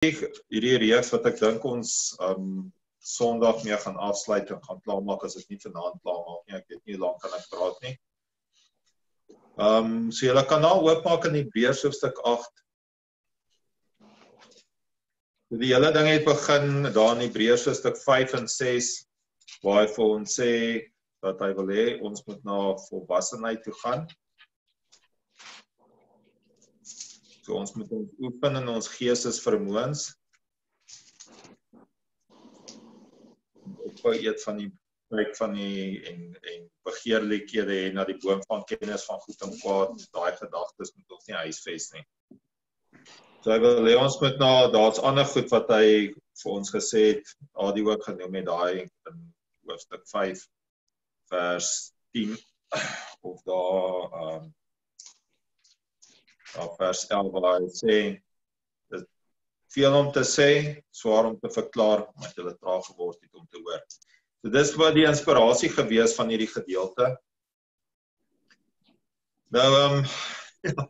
hierdie reeks wat ek dink ons um Sondag mee gaan afsluit en gaan klaarmaak as ek nie vanaand klaarmaak nie. Ek weet nie hoe lank kan ek praat nie. Um so julle kan nou oopmaak in Hebreërs hoofstuk 8. Die hele ding het begin daar in Hebreërs hoofstuk 5 en 6 waar hy vir ons sê dat hy wil hê ons moet na volwassenheid toe gaan. So ons moet ons oefen in ons geestesvermoëns. Opbou eet van die plek van die en en begeerlikhede en na die boom van kennis van goed en kwaad, daai gedagtes moet ons nie huisves nie. So hy wil hê ons moet na daar's ander goed wat hy vir ons gesê het, al die ook genoem het daai in hoofstuk 5 vers 10 of daar ehm um, op vers 11 waar hy sê dit veel om te sê, swaar om te verklaar, maar hulle traag geword het om te hoor. So dis wat die inspirasie gewees van hierdie gedeelte. Nou ehm um, ja,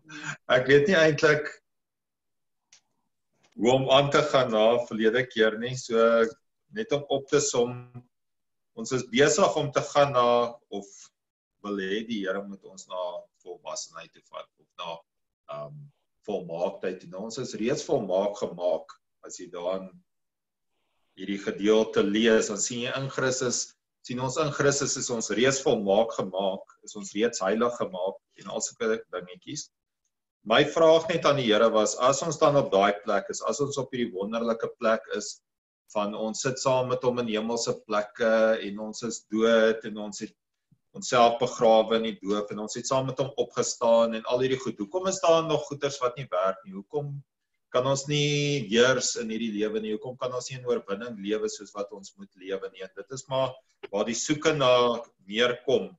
ek weet nie eintlik hoe om aan te gaan na verlede keer nie. So net om op te som ons is besig om te gaan na of wil hê die Here moet ons na volwassenheid toe vat of na um volmaaktheid. En ons is reeds volmaak gemaak. As jy dan hierdie gedeelte lees dan sien jy in Christus sien ons in Christus is ons reeds volmaak gemaak is ons reeds heilig gemaak en al sulke dingetjies. My vraag net aan die Here was as ons dan op daai plek is as ons op hierdie wonderlike plek is van ons sit saam met hom in hemelse plekke en ons is dood en ons het onsself begrawe in die doop en ons het saam met hom opgestaan en al hierdie goed. Hoekom is daar nog goeders wat nie werk nie? Hoekom kan ons nie heers in hierdie lewe nie? Hoekom kan ons nie in oorwinning lewe soos wat ons moet lewe nie? Dit is maar waar die soeke na meer kom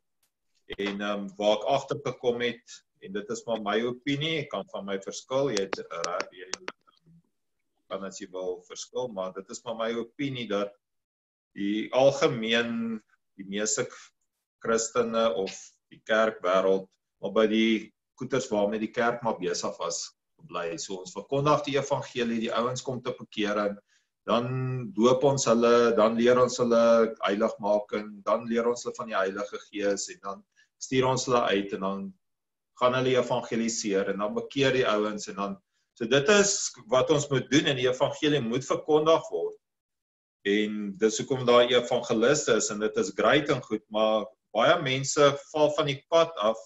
en ehm um, waar ek agter gekom het en dit is maar my opinie, ek kan van my verskil. Jy het reg, jy kan as jy wil verskil, maar dit is maar my opinie dat die algemeen die meeste Christene of die kerkwêreld maar by die goeters waarmee die kerk maar besig was bly. So ons verkondig die evangelie, die ouens kom te bekering, dan doop ons hulle, dan leer ons hulle heiligmaking, dan leer ons hulle van die Heilige Gees en dan stuur ons hulle uit en dan gaan hulle evangeliseer en dan bekeer die ouens en dan so dit is wat ons moet doen en die evangelie moet verkondig word. En dis hoekom daar evangeliste is en dit is great en goed, maar baie mense val van die pad af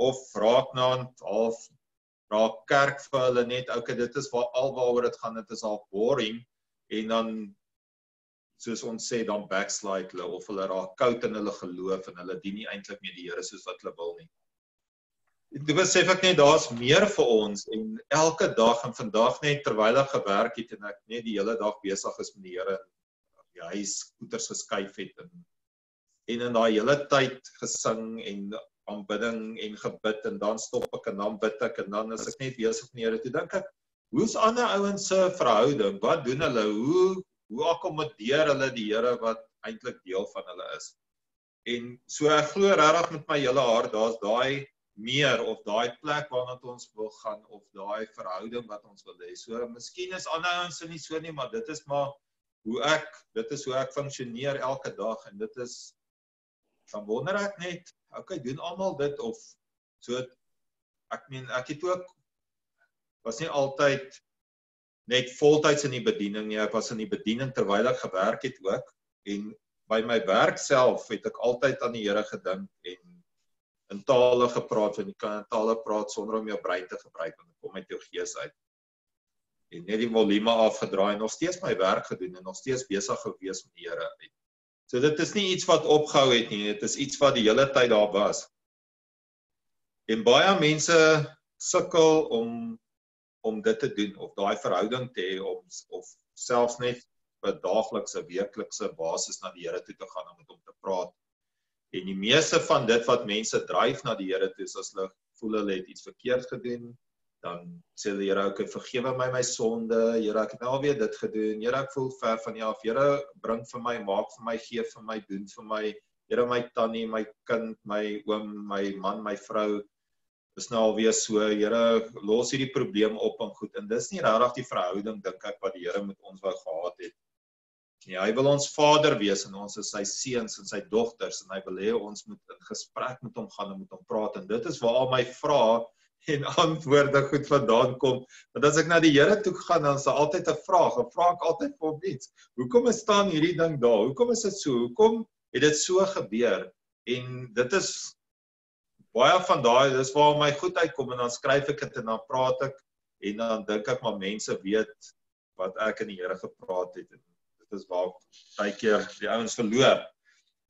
of raak na half raak kerk vir hulle net okay dit is waar alwaaroor dit gaan dit is al boring en dan soos ons sê dan backslide hulle of hulle raak koud in hulle geloof en hulle dien nie eintlik meer die Here soos wat hulle wil nie. Dit besef ek net daar's meer vir ons en elke dag en vandag net terwyl ek gewerk het en ek net die hele dag besig is met die Here in die huis goeders geskuif het en en in daai hele tyd gesing en aanbidding en gebid en dan stop ek en dan bid ek en dan is ek net besig met die Here. Toe dink ek, hoe's ander ouens se verhouding? Wat doen hulle? Hoe hoe akkommodeer hulle die Here wat eintlik deel van hulle is? En so ek glo regtig met my hele hart, daar's daai meer of daai plek waarna ons wil gaan of daai verhouding wat ons wil hê. So miskien is ander ouens nie so nie, maar dit is maar hoe ek dit is hoe ek funksioneer elke dag en dit is dan wonder ek net, okay, doen almal dit of so ek meen ek het ook was nie altyd net voltyds in die bediening nie. Ek was in die bediening terwyl ek gewerk het ook en by my werk self het ek altyd aan die Here gedink en in tale gepraat en jy kan in tale praat sonder om jou brein te gebruik want dit kom uit jou gees uit. En net die volume afgedraai en nog steeds my werk gedoen en nog steeds besig gewees met die Here. So dit is nie iets wat opgehou het nie, dit is iets wat die hele tyd daar was. En baie mense sukkel om om dit te doen of daai verhouding te hê om of selfs net op daaglikse weeklikse basis na die Here toe te gaan om met hom te praat. En die meeste van dit wat mense dryf na die Here toe is as hulle voel hulle het iets verkeerd gedoen, dan sê die Here ook vergewe my my sonde. Here ek het nou alweer dit gedoen. Here ek voel ver van U af. Here bring vir my maak vir my gee vir my doen vir my. Here my tannie my kind my oom my man my vrou is nou alweer so, Here, los hierdie probleem op en goed. En dis nie regtig die verhouding dink ek wat die Here met ons wou gehad het. Nee, hy wil ons Vader wees en ons is sy seuns en sy dogters en hy wil hê ons moet in gesprek met hom gaan en met hom praat. En dit is waar my vrae en antwoorde goed vandaan kom. Want as ek na die Here toe gaan dan is daar altyd 'n vraag. Ek vra ek altyd vir hom iets. Hoekom is staan hierdie ding daar? Hoekom is dit so? Hoekom het dit so gebeur? En dit is baie van daai dis waar my goed uitkom en dan skryf ek dit en dan praat ek en dan dink ek maar mense weet wat ek in die Here gepraat het en dit is waar baie keer die ouens verloor.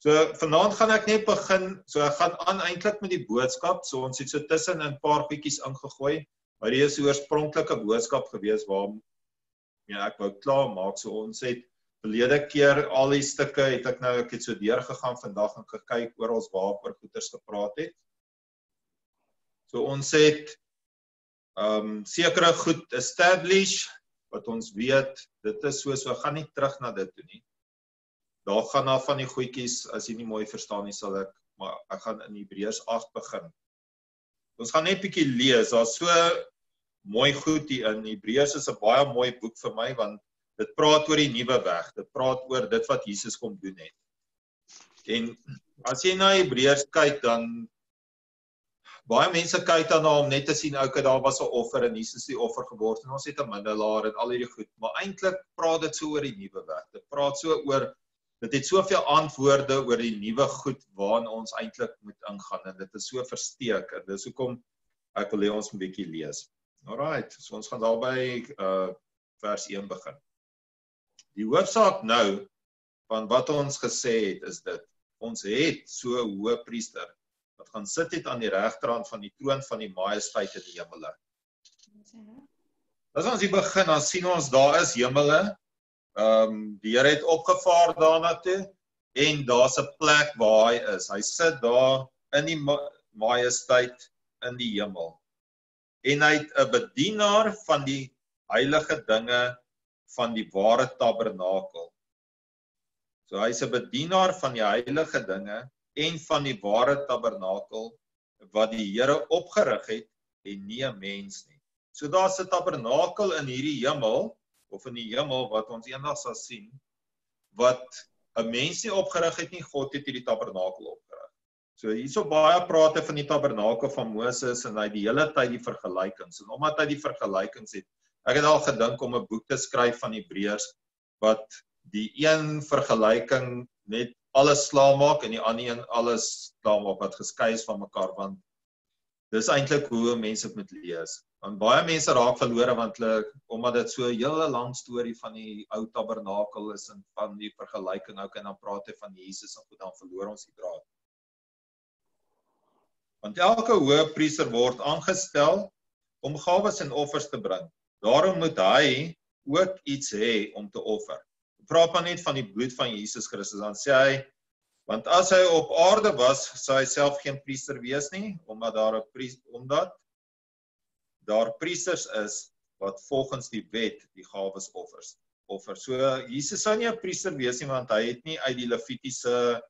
So vanaand gaan ek net begin. So ek gaan aan eintlik met die boodskap. So ons het so tussen 'n paar bietjies ingegooi. Maar die is die oorspronklike boodskap gewees waar ja, ek wou klaar maak. So ons het verlede keer al die stukke het ek nou ek het so deurgegaan vandag en gekyk oor ons waaroor goeters gepraat het. So ons het ehm um, sekere goed establish wat ons weet dit is so so gaan nie terug na dit toe nie. Daar gaan na van die goedjies as jy nie mooi verstaan nie sal ek maar ek gaan in Hebreërs 8 begin. Ons gaan net bietjie lees. Daar's so mooi goed hier in Hebreërs is 'n baie mooi boek vir my want dit praat oor die nuwe weg. Dit praat oor dit wat Jesus kom doen het. En as jy na Hebreërs kyk dan baie mense kyk dan na hom net te sien ouke daar was 'n offer en Jesus die offer geword en ons het 'n middelaar en al hierdie goed maar eintlik praat dit so oor die nuwe weg dit praat so oor dit het soveel antwoorde oor die nuwe goed waarna ons eintlik moet ingaan en dit is so versteek en dis hoekom ek wil hê ons moet 'n bietjie lees alright so ons gaan daarby uh vers 1 begin die hoofsaak nou van wat ons gesê het is dit ons het so 'n hoë priester wat gaan sit het aan die regterhand van die troon van die majesteit in die hemele. As ons hier begin, dan sien ons daar is hemele. Ehm um, die Here het opgevaar daarna toe en daar's 'n plek waar hy is. Hy sit daar in die majesteit in die hemel. En hy het 'n bedienaar van die heilige dinge van die ware tabernakel. So hy's 'n bedienaar van die heilige dinge en van die ware tabernakel wat die Here opgerig het en nie 'n mens nie. So daar's 'n tabernakel in hierdie hemel of in die hemel wat ons eendag sal sien wat 'n mens nie opgerig het nie, God het hierdie tabernakel opgerig. So hierso baie prate van die tabernakel van Moses en hy die hele tyd die vergelykings en omdat hy die vergelykings het, ek het al gedink om 'n boek te skryf van Hebreërs wat die een vergelyking net alles slaam maak en die ander een alles slaam maak wat geskei is van mekaar want dis eintlik hoe mense moet lees. Want baie mense raak verlore want hulle omdat dit so 'n hele lang storie van die ou tabernakel is en van die vergelyking ook en dan praat hy van Jesus en goed dan verloor ons die draad. Want elke hoëpriester word aangestel om gawes en offers te bring. Daarom moet hy ook iets hê om te offer praat maar net van die bloed van Jesus Christus dan sê hy want as hy op aarde was sou hy self geen priester wees nie omdat daar 'n omdat daar priesters is wat volgens die wet die gawes offers offer. So Jesus sou nie 'n priester wees nie want hy het nie uit die Levitiese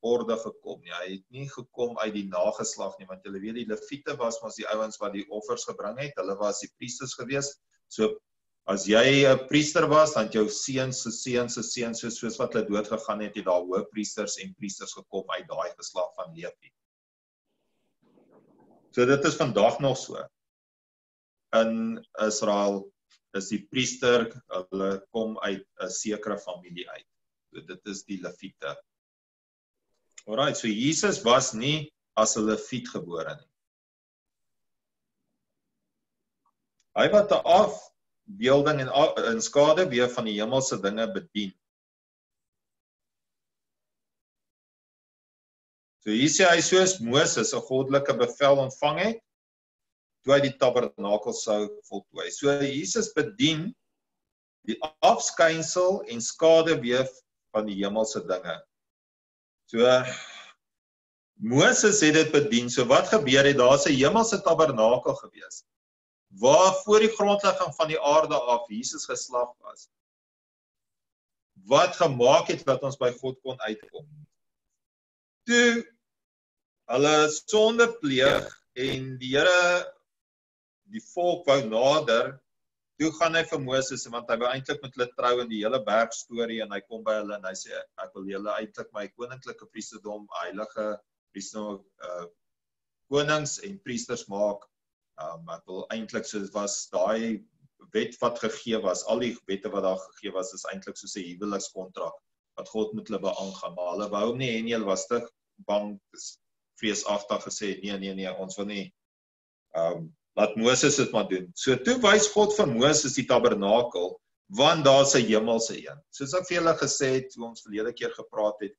orde gekom nie. Hy het nie gekom uit die nageslag nie want julle weet die Lewiete was mos die ouens wat die offers gebring het. Hulle was die priesters gewees. So As jy 'n priester was, dan jou seuns se seuns se seuns soos soos wat hulle dood gegaan het, het daar hoë priesters en priesters gekom uit daai geslag van Lewi. So dit is vandag nog so. In Israel is die priester, hulle kom uit 'n sekere familie uit. So dit is die Lewiete. Alraai, so Jesus was nie as 'n Lewiet gebore nie. Hy wat 'n af beelding en in skade weer van die hemelse dinge bedien. So hier sê hy soos Moses 'n goddelike bevel ontvang het toe hy die tabernakel sou voltooi. So Jesus bedien die afskynsel en skade weer van die hemelse dinge. So Moses het dit bedien. So wat gebeur het? Daar's 'n hemelse tabernakel gewees waar voor die grondlegging van die aarde af Jesus geslag was. Wat gemaak het dat ons by God kon uitkom. Toe hulle sonde pleeg en die Here die volk wou nader toe gaan hy vir Moses want hy wou eintlik met hulle trou in die hele berg storie en hy kom by hulle en hy sê ek wil julle eintlik my koninklike priesterdom heilige priester uh konings en priesters maak um ek wil eintlik so dit was daai wet wat gegee was al die wette wat daar gegee was is eintlik soos 'n huwelikskontrak wat God met hulle beaangaan maar hulle wou nie en hulle was te bang vreesagtig gesê nee nee nee ons wil nie ehm um, laat Moses dit maar doen. So toe wys God vir Moses die tabernakel want daar's 'n hemelse een. Soos ek vir julle gesê het toe ons verlede keer gepraat het,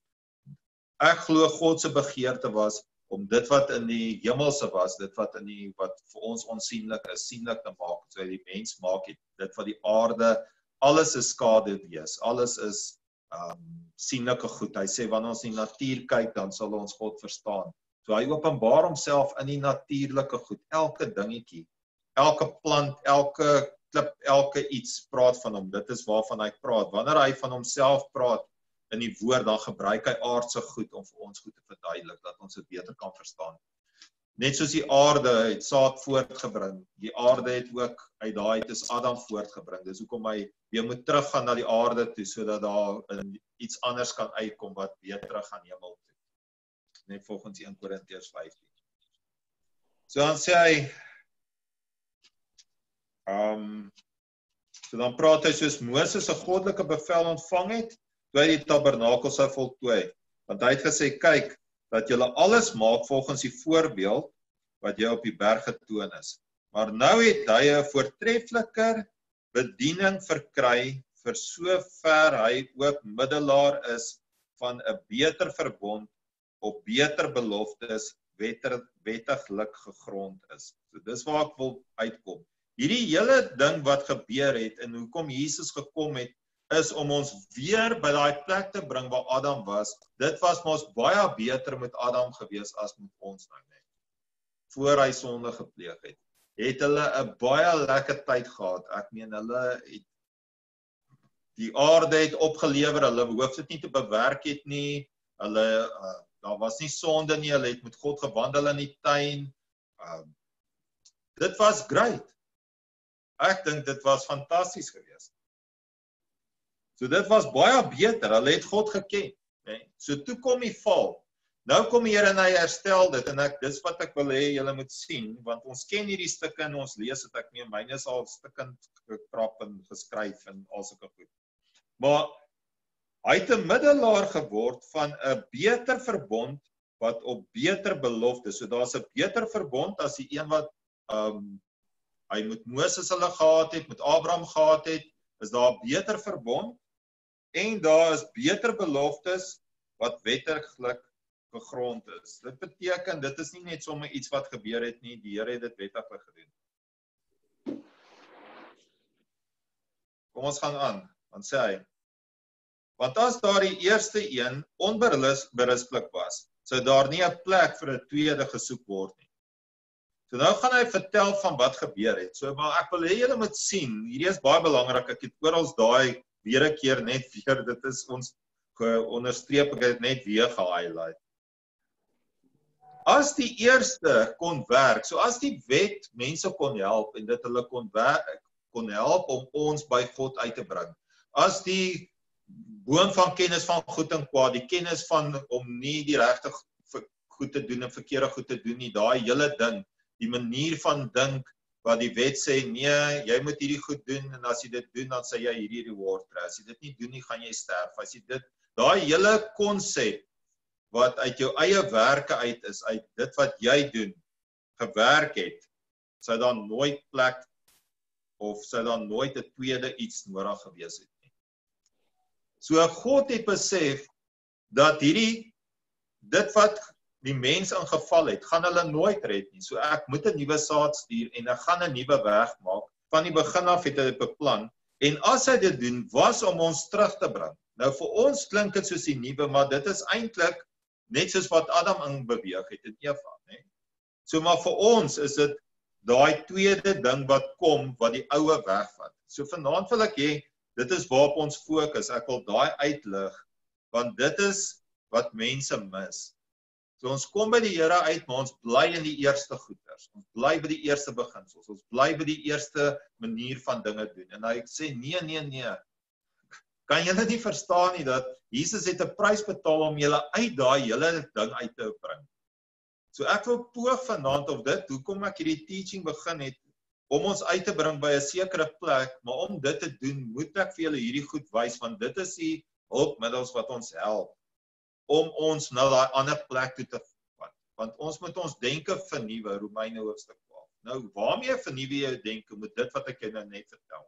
ek glo God se begeerte was om dit wat in die hemelse was, dit wat in die wat vir ons onsigbaar is, sienlik te maak. So die mens maak het, dit wat die aarde alles is skade wees. Alles is um sienlike goed. Hy sê wanneer ons in die natuur kyk, dan sal ons God verstaan. So hy openbaar homself in die natuurlike goed, elke dingetjie, elke plant, elke klip, elke iets praat van hom. Dit is waarvan hy praat. Wanneer hy van homself praat in die woord, dan gebruik hy aardse goed om vir ons goed te verduidelik dat ons dit beter kan verstaan. Net soos die aarde het saad voortgebring. Die aarde het ook uit daai het is Adam voortgebring. Dis hoekom hy weer moet teruggaan na die aarde toe sodat daar iets anders kan uitkom wat weer terug gaan hemel net volgens 1 Korintiërs 15. So dan sê hy ehm um, so dan praat hy soos Moses 'n goddelike bevel ontvang het toe hy die tabernakel sou voltooi. Want hy het gesê kyk dat julle alles maak volgens die voorbeeld wat jy op die berg getoon is. Maar nou het hy 'n voortreffliker bediening verkry vir sover hy ook middelaar is van 'n beter verbond op beter beloftes wetter wettiglik gegrond is. So dis waar ek wil uitkom. Hierdie hele ding wat gebeur het en hoekom Jesus gekom het is om ons weer by daai plek te bring waar Adam was. Dit was mos baie beter met Adam gewees as met ons nou net. Voor hy sonde gepleeg het, het hulle 'n baie lekker tyd gehad. Ek meen hulle het die aarde het opgelewer. Hulle hoef dit nie te bewerk het nie. Hulle uh, daar was nie sonde nie, hulle het met God gewandel in die tuin. Um dit was great. Ek dink dit was fantasties geweest. So dit was baie beter. Hulle het God geken, né? Nee? So toe kom die val. Nou kom die Here en hy herstel dit en ek dis wat ek wil hê julle moet sien want ons ken hierdie stukke en ons lees dit ek meen myne is al stukkend gekrap en geskryf en al sulke goed. Maar Hy het 'n middelaar geword van 'n beter verbond wat op beter beloftes. So daar's 'n beter verbond as die een wat ehm um, hy met Moses hulle gehad het, met Abraham gehad het, is daar 'n beter verbond en daar is beter beloftes wat wettiglik gegrond is. Dit beteken dit is nie net sommer iets wat gebeur het nie, die Here het dit wettiglik gedoen. Kom ons gaan aan. Dan sê hy Want as daardie eerste een onberispelik was, sou daar nie 'n plek vir 'n tweede gesoek word nie. So nou gaan hy vertel van wat gebeur het. So maar ek wil hê julle moet sien, hierdie is baie belangrik. Ek het oral daai weer 'n keer net weer dit is ons onderstreep ek het net weer ge-highlight. As die eerste kon werk, so as die wet mense kon help en dit hulle kon werk, kon help om ons by God uit te bring. As die boom van kennis van goed en kwaad, die kennis van om nie die regte goed te doen en verkeerde goed te doen nie, daai hele ding, die manier van dink wat die wet sê nee, jy moet hierdie goed doen en as jy dit doen dan sê jy hierdie reward kry. As jy dit nie doen nie, gaan jy sterf. As jy dit daai hele konsep wat uit jou eie werke uit is, uit dit wat jy doen gewerk het, sou dan nooit plek of sou dan nooit 'n tweede iets nodig gewees het. So God het besef dat hierdie dit wat die mens ingeval het, gaan hulle nooit red nie. So ek moet 'n nuwe saad stuur en ek gaan 'n nuwe weg maak. Van die begin af het hy dit beplan en as hy dit doen, was om ons terug te bring. Nou vir ons klink dit soos die nuwe, maar dit is eintlik net soos wat Adam in beweeg het en Eva, nê. So maar vir ons is dit daai tweede ding wat kom wat die oue wegvat. So vanaand wil ek hê dit is waarop ons fokus. Ek wil daai uitlig want dit is wat mense mis. So ons kom by die Here uit, maar ons bly in die eerste goeders. Ons bly by die eerste beginsels. Ons bly by die eerste manier van dinge doen. En hy sê nee, nee, nee. Kan julle nie verstaan nie dat Jesus het 'n prys betaal om julle uit daai hele ding uit te bring. So ek wil poog vanaand of dit hoekom ek hierdie teaching begin het om ons uit te bring by 'n sekere plek, maar om dit te doen, moet ek vir julle hierdie goed wys want dit is die hulpmiddels wat ons help om ons na daai ander plek toe te vat. Want ons moet ons denke vernuwe, Romeine hoofstuk 12. Nou, waarmee vernuwe jou denke met dit wat ek jou nou net vertel?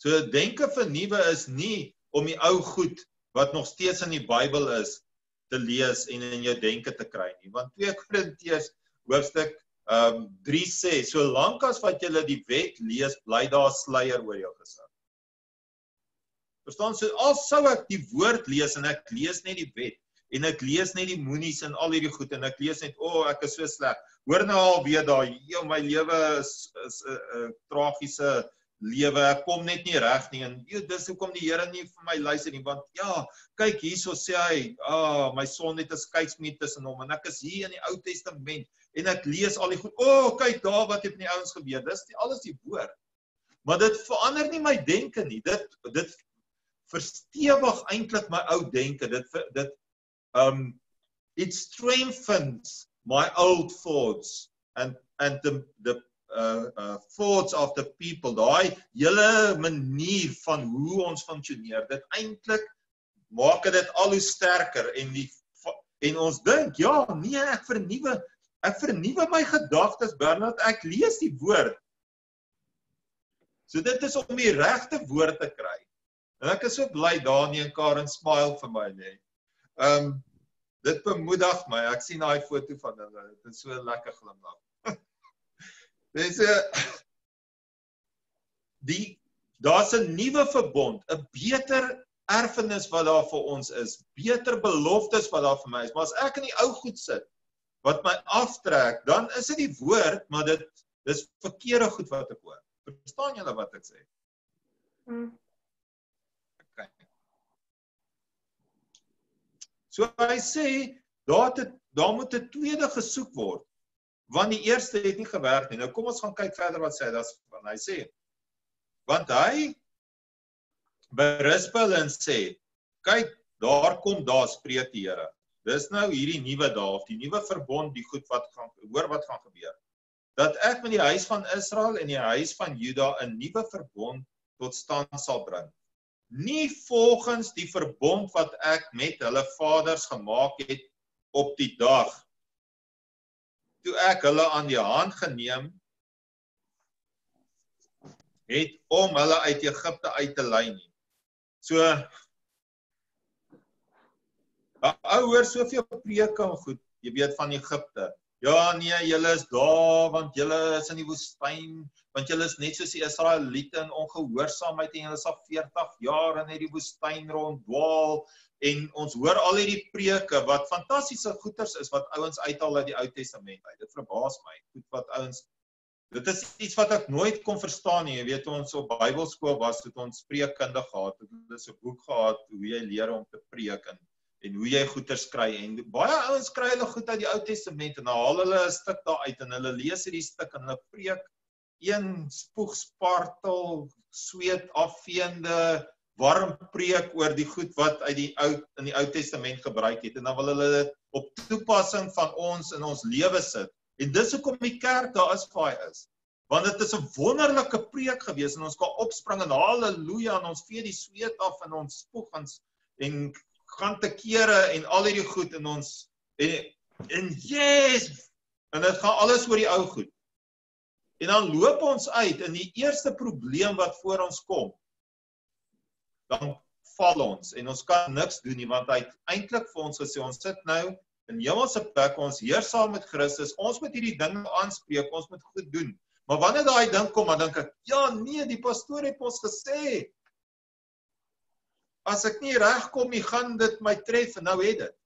So denke vernuwe is nie om die ou goed wat nog steeds in die Bybel is te lees en in jou denke te kry nie. Want 2 Korintiërs hoofstuk Ehm um, 3 sê solank as wat jy die wet lees, bly daar sluier oor jou gesig. Verstaan so al sou ek die woord lees en ek lees net die wet en ek lees net die moenies en al hierdie goed en ek lees net o, oh, ek is so sleg. Hoor nou al weer daai, "Joe, my lewe is 'n uh, uh, tragiese lewe. Ek kom net nie reg nie en jy dis hoekom die Here nie vir my luister nie want ja, kyk hierso sê hy, "Ah, oh, my son het 'n skeidsmuur tussen hom en ek is hier in die Ou Testament en ek lees al die goed. O, oh, kyk daar wat het met die ouens gebeur. Dis die alles die woord. Maar dit verander nie my denke nie. Dit dit verstewig eintlik my ou denke. Dit dit um it strengthens my old thoughts and and the the uh uh thoughts of the people daai hele manier van hoe ons funksioneer dit eintlik maak dit al hoe sterker en die en ons dink ja nee ek vernuwe ek vernuwe my gedagtes Bernard ek lees die woord so dit is om die regte woord te kry en ek is so bly Dani en Karen smile vir my nê um dit bemoedig my ek sien daai foto van hulle dit is so lekker glimlag Dis 'n die daar's 'n nuwe verbond, 'n beter erfenis wat daar vir ons is, beter beloftes wat daar vir my is. Maar as ek in die ou goed sit wat my aftrek, dan is dit die woord, maar dit dis verkeerde goed wat ek hoor. Verstaan julle wat ek sê? Mm. So hy sê daar het daar moet 'n tweede gesoek word want die eerste het nie gewerk nie. Nou kom ons gaan kyk verder wat sê hy. Das van hy sê. Want hy berusp hulle en sê, kyk, daar kom daar spreek die Here. Dis nou hierdie nuwe dae of die nuwe verbond, die goed wat gaan hoor wat gaan gebeur. Dat ek met die huis van Israel en die huis van Juda 'n nuwe verbond tot stand sal bring. Nie volgens die verbond wat ek met hulle vaders gemaak het op die dag toe ek hulle aan die hand geneem het om hulle uit Egipte uit te lei nie. So ou hoor soveel preke en goed, jy weet van Egipte. Ja nee, julle is daar want julle is in die woestyn, want julle is net soos die Israeliete in ongehoorsaamheid en julle is al 40 jaar in hierdie woestyn ronddwaal en ons hoor al hierdie preke wat fantastiese goeters is wat ouens uithaal uit die Ou Testament uit. Dit verbaas my. Goed wat ouens Dit is iets wat ek nooit kon verstaan nie. Jy weet ons op Bybelskool was het ons preekkunde gehad. Dit is 'n boek gehad hoe jy leer om te preek en en hoe jy goeters kry en baie ouens kry hulle goed uit die Ou Testament en dan haal hulle 'n stuk daar uit en hulle lees hierdie stuk en hulle preek een spoegspartel sweet afveende warm preek oor die goed wat uit die ou in die Ou Testament gebruik het en dan wil hulle dit op toepassing van ons in ons lewe sit. En dis hoekom die kerk daar is vir hy is. Want dit is 'n wonderlike preek gewees en ons kan opspring en haleluja en ons vee die sweet af en ons spoeg ons en gaan te kere en al hierdie goed in ons en en yes en dit gaan alles oor die ou goed. En dan loop ons uit in die eerste probleem wat voor ons kom. Dan val ons en ons kan niks doen nie want hy het eintlik vir ons gesê ons sit nou in hemelse plek ons heers saam met Christus ons moet hierdie dinge aanspreek ons moet goed doen. Maar wanneer daai ding kom dan dink ek ja nee die pastoor het ons gesê as ek nie regkom nie gaan dit my tref en nou het dit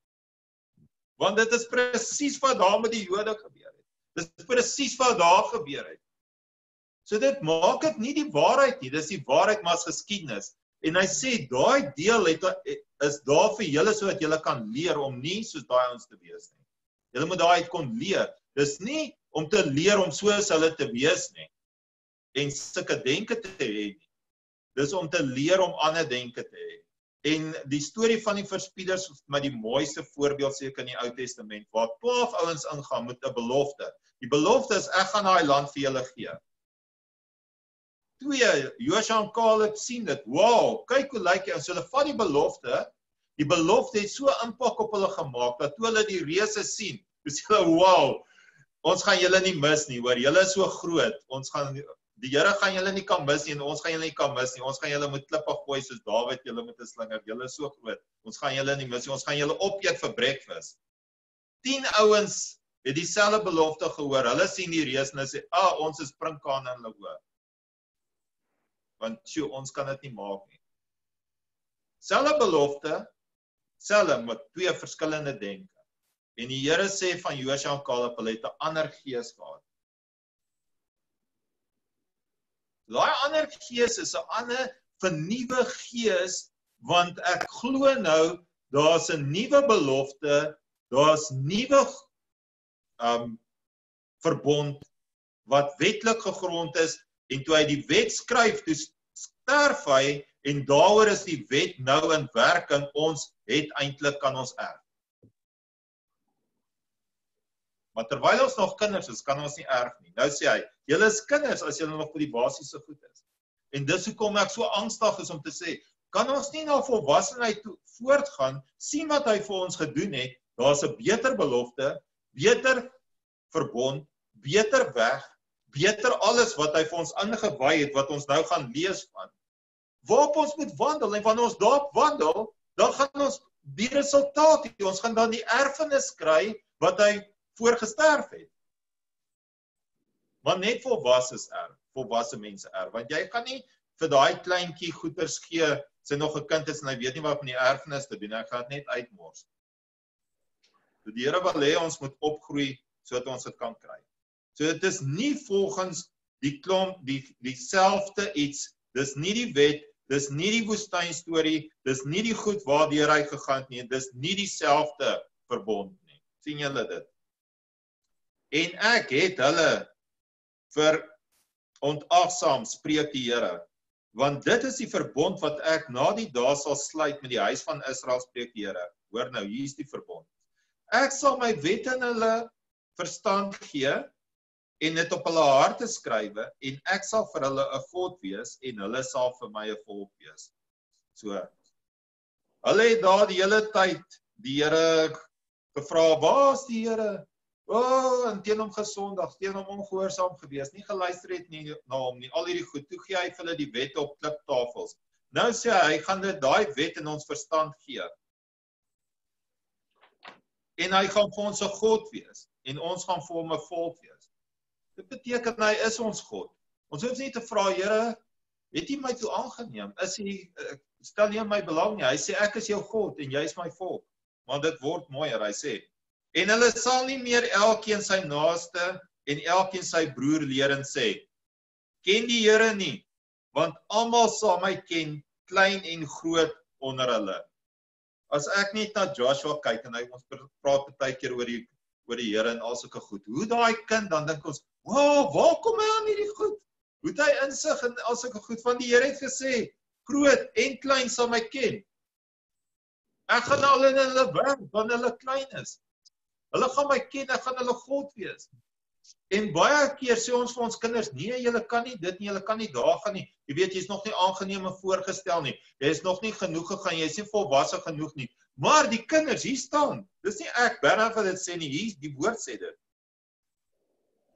want dit is presies wat daar met die Jode gebeur het dis presies wat daar gebeur het so dit maak dit nie die waarheid nie dis die waarheid maar as geskiedenis En hy sê daai deel het is daar vir julle sodat julle kan leer om nie soos daai ons te wees nie. Julle moet daai kon leer. Dis nie om te leer om soos hulle te wees nie en sulke denke te hê nie. Dis om te leer om ander denke te hê. En die storie van die verspieders is my die mooiste voorbeeld seker in die Ou Testament waar 12 ouens ingaan met 'n belofte. Die belofte is ek gaan daai land vir julle gee. Twee Joshua en Caleb sien dit. Wow, kyk hoe lyk hy. So hulle vat die belofte. Die belofte het so impak op hulle gemaak dat toe hulle die reëse sien, dis hulle wow. Ons gaan julle nie mis nie, hoor. Julle is so groot. Ons gaan Die Here gaan julle nie kan mis nie en ons gaan julle nie kan mis nie. Ons gaan julle met klippe gooi soos Dawid julle met 'n slinger. Julle is so groot. Ons gaan julle nie mis nie. Ons gaan julle opeet vir breakfast. 10 ouens het dieselfde belofte gehoor. Hulle sien die reus en hulle sê, "Ag, ah, ons is springkaan in hulle oë." Want sjoe, ons kan dit nie maak nie. Selfe belofte, selfe met twee verskillende denke. En die Here sê van Josua en Caleb, hulle het 'n ander gees gehad. Daai ander gees is 'n ander vernuwe gees want ek glo nou daar's 'n nuwe belofte, daar's nuwe um verbond wat wetlik gegrond is en toe hy die wet skryf, toe sterf hy en daaroor is die wet nou in werking. Ons het eintlik kan ons erf. Maar terwyl ons nog kinders is, kan ons nie erf nie. Nou sê hy, julle is kinders as julle nog by die basiese goed is. En dis hoekom ek so angstig is om te sê, kan ons nie na volwassenheid toe voortgaan, sien wat hy vir ons gedoen het, daar's 'n beter belofte, beter verbond, beter weg, beter alles wat hy vir ons aangewy het wat ons nou gaan lees van. Waarop ons moet wandel en wanneer ons daarop wandel, dan gaan ons die resultaat hê. Ons gaan dan die erfenis kry wat hy voorgesterf het. Maar net volwasses erf, volwasse mense erf, want jy kan nie vir daai kleintjie goeders gee sy nog 'n kind is en hy weet nie wat van die erfenis te doen hy gaan dit net uitmors. Die Here wil hê ons moet opgroei sodat ons dit kan kry. So dit is nie volgens die klomp die dieselfde iets. Dis nie die wet, dis nie die woestyn storie, dis nie die goed waardeur hy gegaan het nie, dis nie dieselfde verbond nie. sien julle dit? En ek het hulle vir ontagsaam spreek die Here want dit is die verbond wat ek na die dae sal sluit met die huis van Israel spreek die Here. Hoor nou hier is die verbond. Ek sal my wette in hulle verstand gee en dit op hulle harte skrywe en ek sal vir hulle 'n God wees en hulle sal vir my 'n volk wees so hulle het daar die hele tyd die Here gevra waar is die Here O, oh, en teen hom gesondag, teen hom ongehoorsaam gewees, nie geluister het nie na hom nie. Al hierdie goed, toe gee hy vir hulle die wette op kliptafels. Nou sê hy, hy gaan dit daai wet in ons verstand gee. En hy gaan vir ons 'n God wees en ons gaan vir hom 'n volk wees. Dit beteken hy is ons God. Ons hoef nie te vra, Here, het U my toe aangeneem? Is U stel nie my belang nie. Hy sê ek is jou God en jy is my volk. Maar dit word mooier. Hy sê En hulle sal nie meer elkeen sy naaste en elkeen sy broer leer en sê: Ken die Here nie, want almal sal my ken, klein en groot onder hulle. As ek net na Joshua kyk en hy ons praat baie keer oor die oor die Here en al sulke goed. Hoe daai kind dan dink ons, "Wow, waar kom hy aan hierdie goed?" Hoe het hy insig in al sulke goed van die Here het gesê, "Groot en klein sal my ken." Ek gaan al in hulle werk wanneer hulle klein is. Hulle gaan my ken, ek gaan hulle God wees. En baie keer sê ons vir ons kinders, nee, julle kan nie dit nie, julle kan nie daar gaan nie. Jy weet jy's nog nie aangeneem en voorgestel nie. Jy is nog nie genoeg gegaan, jy is nie volwasse genoeg nie. Maar die kinders hier staan. Dis nie ek Bernard wat dit sê nie, hier die woord sê dit.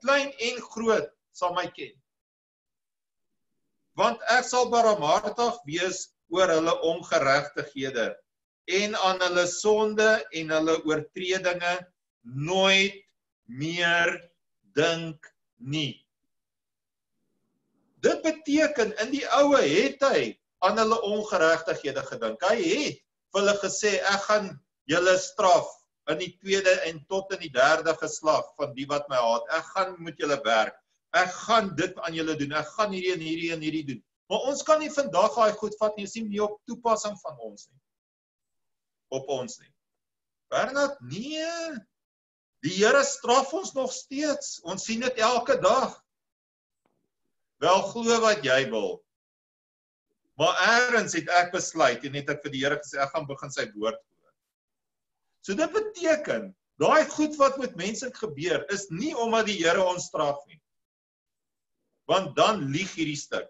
Klein en groot sal my ken. Want ek sal barmhartig wees oor hulle ongeregtighede en aan hulle sonde en hulle oortredinge nooit meer dink nie. Dit beteken in die oue het hy aan hulle ongeregtighede gedink. Hy het vir hulle gesê ek gaan julle straf in die tweede en tot in die derde geslag van die wat my haat. Ek gaan met julle werk. Ek gaan dit aan julle doen. Ek gaan hierdie en hierdie en hierdie doen. Maar ons kan nie vandag daai goed vat nie, sien nie op toepassing van ons nie. Op ons nie. Bernard, nee. Die Here straf ons nog steeds. Ons sien dit elke dag. Wel glo wat jy wil. Maar eers het ek besluit en het ek vir die Here gesê ek gaan begin sy woord glo. So dit beteken daai goed wat met mense gebeur is nie omdat die Here ons straf nie. Want dan lieg hierdie stuk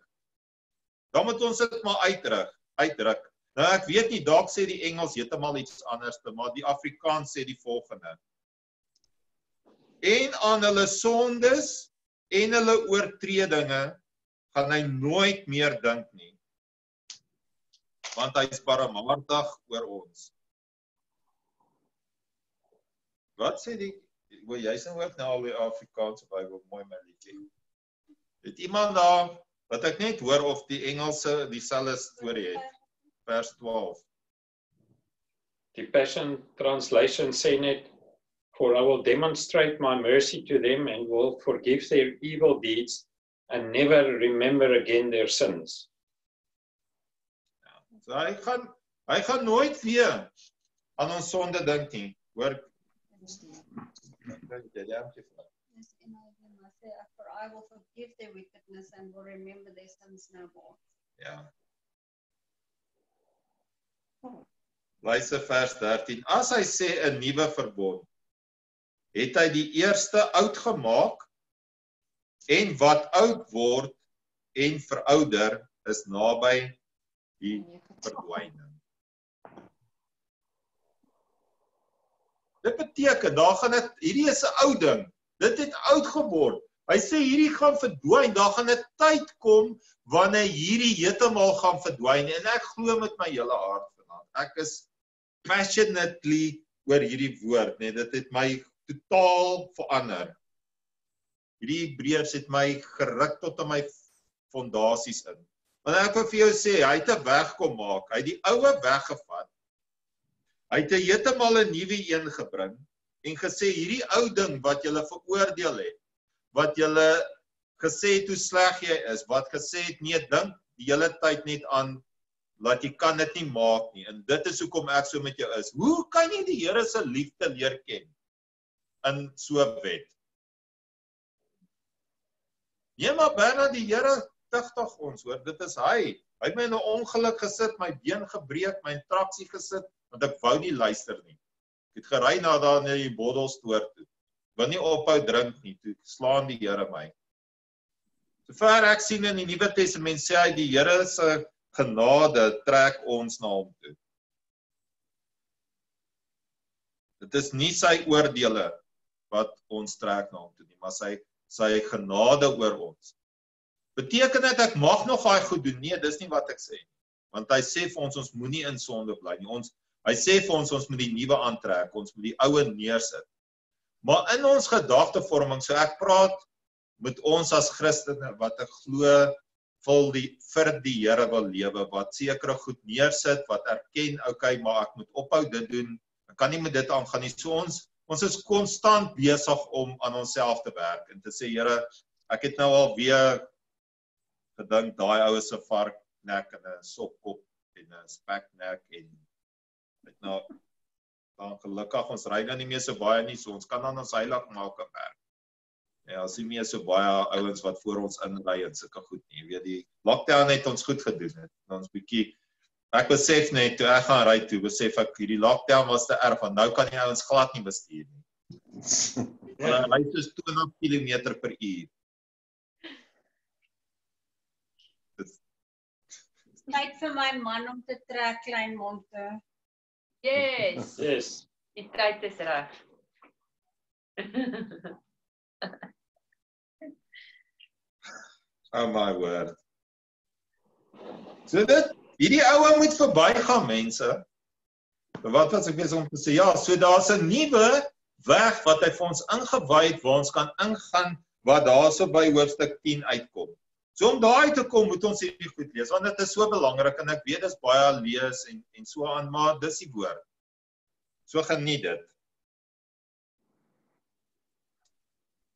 dan moet ons dit maar uitdruk, uitdruk. Nou ek weet nie dalk sê die Engels heeltemal iets anders maar die Afrikaans sê die volgende. En aan hulle sondes en hulle oortredinge gaan hy nooit meer dink nie. Want hy is barmhartig oor ons. Wat sê die hoe jy sê ook nou al die Afrikaanse Bybel mooi my liedjie. Het iemand daar Wat ek net hoor of die Engelse dieselfde storie het. Vers 12. Die Passion translation sê net for I will demonstrate my mercy to them and will forgive their evil deeds and never remember again their sins. Ja, so hy gaan hy gaan nooit weer aan ons sonde dink nie. Hoor. Dink jy, ja, for I will forgive their wickedness and will remember their sins no more. Ja. Luister vers 13. As hy sê 'n nuwe verbond, het hy die eerste oud gemaak en wat oud word en verouder is naby die verdwyning. Dit beteken daar gaan dit hierdie is 'n ou ding. Dit het oud geword. Hy sê hierdie gaan verdwyn. Daar gaan 'n tyd kom wanneer hierdie heeltemal gaan verdwyn en ek glo met my hele hart vanaand. Ek is passionately oor hierdie woord, net dit het my totaal verander. Hierdie Hebreërs het my geruk tot in my fondasies in. Want ek wil vir jou sê, hy het 'n weg kom maak. Hy het die oue weggevat. Hy het heeltemal 'n nuwe een gebring en gesê hierdie ou ding wat jy veroordeel het wat julle gesê het hoe sleg jy is, wat gesê het nee, dink die hele tyd net aan dat jy kan dit nie maak nie. En dit is hoekom ek so met jou is. Hoe kan jy die Here se liefde leer ken in so wet? Nee, maar Bernard, die Here tigtig ons, hoor. Dit is hy. Hy het my in 'n ongeluk gesit, my been gebreek, my traksie gesit want ek wou nie luister nie. Ek het gery na daar na die boddelstoor toe wil nie ophou drink nie, toe slaan die Here my. Sover ek sien in die Nuwe Testament sê hy die Here se genade trek ons na hom toe. Dit is nie sy oordeele wat ons trek na hom toe nie, maar sy sy genade oor ons. Beteken dit ek mag nog daai goed doen? Nee, dis nie wat ek sê nie. Want hy sê vir ons ons moenie in sonde bly nie. Ons hy sê vir ons ons moet die nuwe aantrek, ons moet die ou neersit. Maar in ons gedagtevorming, so ek praat met ons as Christene wat ek glo vol die vir die Here wil lewe, wat sekere goed neersit, wat erken, okay, maar ek moet ophou dit doen. Ek kan nie met dit aangaan nie. So ons ons is konstant besig om aan onsself te werk en te sê Here, ek het nou al weer gedink daai oue se vark nek en 'n sopkop en 'n speknek en het nou dan gelukkig ons ry dan nie meer so baie nie, so ons kan dan ons heilig maak op werk. Ja, as jy nie so baie ouens wat voor ons inry en sulke goed nie. Weet die lockdown het ons goed gedoen het. Ons bietjie ek besef net toe ek gaan ry toe, besef ek hierdie lockdown was te erg want nou kan jy ouens glad nie bestuur nie. Ja, hy is 20 km per uur. Tyd vir my man om te trek klein monte. Yes. Yes. Die tyd is reg. oh my word. So dit hierdie oue moet verbygaan mense. Wat wat ek besig om te sê, ja, so daar's 'n nuwe weg wat hy vir ons ingewy het waar ons kan ingaan wat daarso by hoofstuk 10 uitkom. So om daai te kom moet ons hierdie goed lees want dit is so belangrik en ek weet dis baie lees en en so aan maar dis die woord. So geniet dit.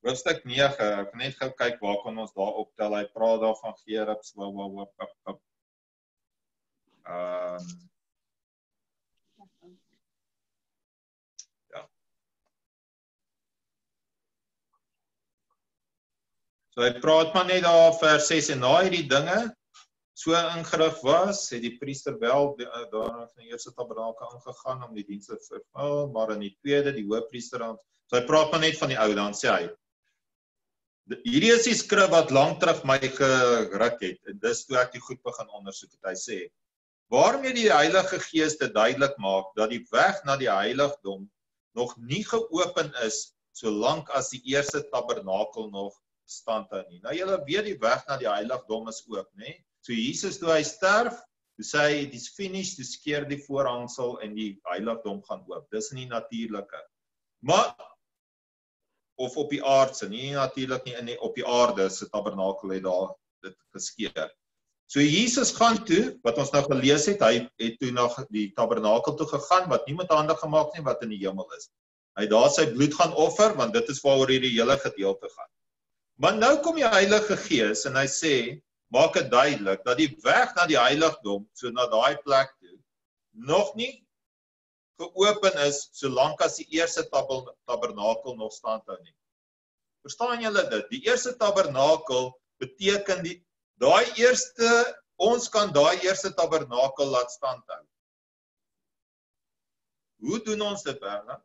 Hoofstuk 9, ek net gou kyk waar kan ons daar optel. Hy praat daarvan Gerubs, wa wa wa pap. Ehm So hy praat maar net daar vers 6 en na hierdie dinge so ingerig was, het die priester wel eh, daarna van die eerste tabernakel aangegaan om die dienste te vervul, maar in die tweede die hoofpriester aan. So hy praat maar net van die ou dan sê hy Hierdie is die skrif wat lank terug my geruk het. En dis toe ek die goed begin ondersoek het. Hy sê waarmee die Heilige Gees dit duidelik maak dat die weg na die heiligdom nog nie geopen is solank as die eerste tabernakel nog stand hou nie. Nou julle weet die weg na die heiligdom is oop, nê? So Jesus toe hy sterf, toe sê hy dis finished, dis keer die voorhangsel en die heiligdom gaan oop. Dis nie natuurlike. Maar of op die aardse, nie natuurlik nie in die, op die aarde se tabernakel het daar dit geskeer. So Jesus gaan toe, wat ons nou gelees het, hy het toe na die tabernakel toe gegaan wat nie met hande gemaak nie wat in die hemel is. Hy daar sy bloed gaan offer want dit is waaroor hierdie hele gedeelte gaan. Maar nou kom die Heilige Gees en hy sê, maak dit duidelik dat die weg na die heiligdom, so na daai plek toe, nog nie geopen is solank as die eerste tabernakel nog staan hou nie. Verstaan julle dit? Die eerste tabernakel beteken die daai eerste ons kan daai eerste tabernakel laat staan hou. Hoe doen ons dit, Bernard?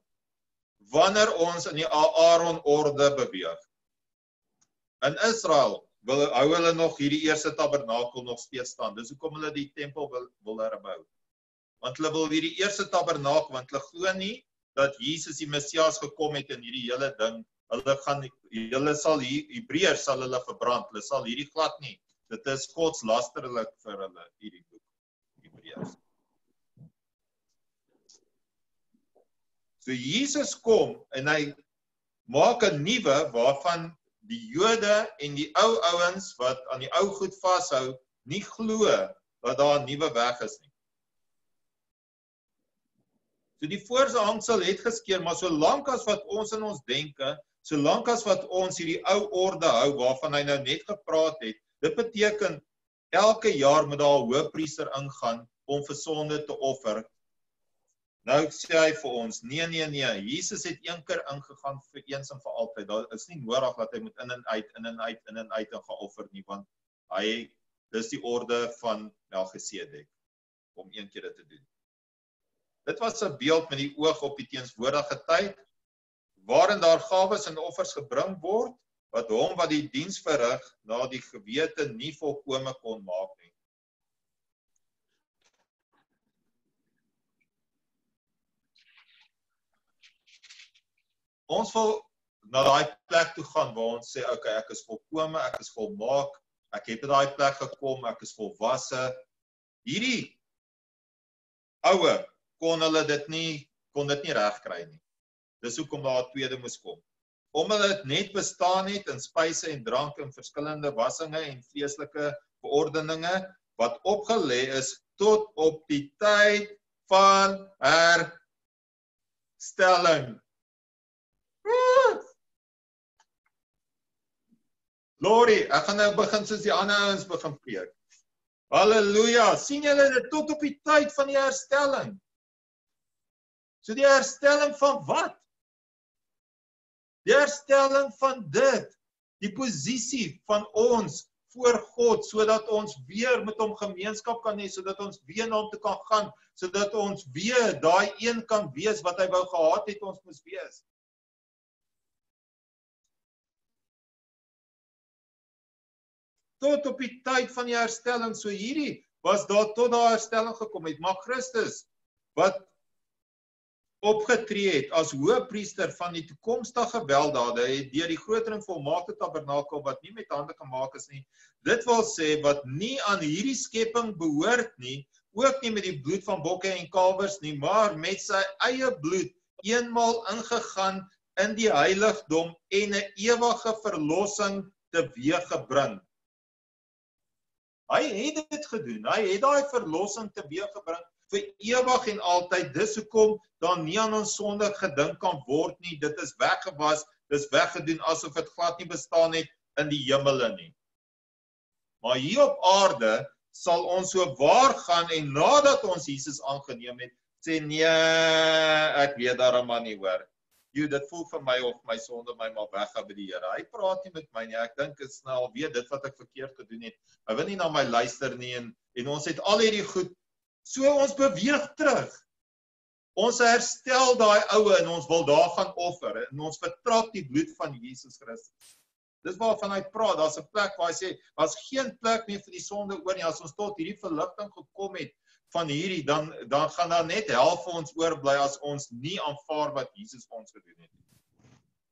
Wanneer ons in die Aaron orde beweeg. In Israel wil hou hulle nog hierdie eerste tabernakel nog steeds staan. Dis hoekom hulle die tempel wil wil herbou. Want hulle wil hierdie eerste tabernakel want hulle glo nie dat Jesus die Messias gekom het in hierdie hele ding. Hulle gaan hulle sal hier Hebreërs sal hulle verbrand. Hulle sal hierdie glad nie. Dit is godslasterlik vir hulle hierdie boek Hebreërs. So Jesus kom en hy maak 'n nuwe waarvan die Jode en die ou ouens wat aan die ou goed vashou, nie glo dat daar 'n nuwe weg is nie. So die voorse hangsel het geskeur, maar solank as wat ons in ons denke, solank as wat ons hierdie ou orde hou waarvan hy nou net gepraat het, dit beteken elke jaar moet daar 'n hoofpriester ingaan om vir sonde te offer Nou sê hy vir ons, nee nee nee, Jesus het een keer ingegaan vir eens en vir altyd. Daar is nie nodig dat hy moet in en uit in en uit in en uit en geoffer nie, want hy dis die orde van Melchisedek om een keer dit te doen. Dit was 'n beeld met die oog op die teenswoordige tyd waarin daar gawes en offers gebring word wat hom wat die diens verrig na die gewete nie volkome kon maak nie. ons wil na daai plek toe gaan waar ons sê okay, ek is volkome, ek is volmaak, ek het by daai plek gekom, ek is volwasse. Hierdie oue kon hulle dit nie kon dit nie regkry nie. Dis hoekom daar 'n tweede moes kom. Omdat net bestaan het in spyse en drank en verskillende wassinge en feestelike verordeninge wat opgelê is tot op die tyd van herstelling Glory, ek gaan nou begin soos die ander ouens begin preek. Halleluja. sien julle dit tot op die tyd van die herstelling? So die herstelling van wat? Die herstelling van dit, die posisie van ons voor God sodat ons weer met hom gemeenskap kan hê, sodat ons weer na hom toe kan gaan, sodat ons weer daai een kan wees wat hy wou gehad het ons moes wees. tot op die tyd van die herstelling. So hierdie was daar tot daai herstelling gekom het. Maar Christus wat opgetree het as hoëpriester van die toekomstige weldade het deur die groter en volmaakte tabernakel wat nie met hande gemaak is nie. Dit wil sê wat nie aan hierdie skepping behoort nie, ook nie met die bloed van bokke en kalwers nie, maar met sy eie bloed eenmaal ingegaan in die heiligdom en 'n ewige verlossing teweeggebring. Hy het dit gedoen. Hy het daai verlossing teweeggebring vir ewig en altyd. Dis hoekom daar nie aan ons sonde gedink kan word nie. Dit is weggewas. Dis weggedoen asof dit glad nie bestaan het in die hemele nie. Maar hier op aarde sal ons so waar gaan en nadat ons Jesus aangeneem het, sê nee, ek weet daarom maar nie hoor. Jy dit voel vir my of my sonde my maar weggaan by die Here. Hy praat nie met my nie. Ek dink dit is nou weet dit wat ek verkeerd gedoen het. Hy wil nie na my luister nie en en ons het al hierdie goed so ons beweeg terug. Ons herstel daai oue en ons wil daar gaan offer en ons vertrap die bloed van Jesus Christus. Dis waarvan hy praat. Daar's 'n plek waar hy sê daar's geen plek meer vir die sonde oor nie. As ons tot hierdie verligting gekom het van hierdie dan dan gaan daar net hel vir ons oorbly as ons nie aanvaar wat Jesus ons gedoen het nie.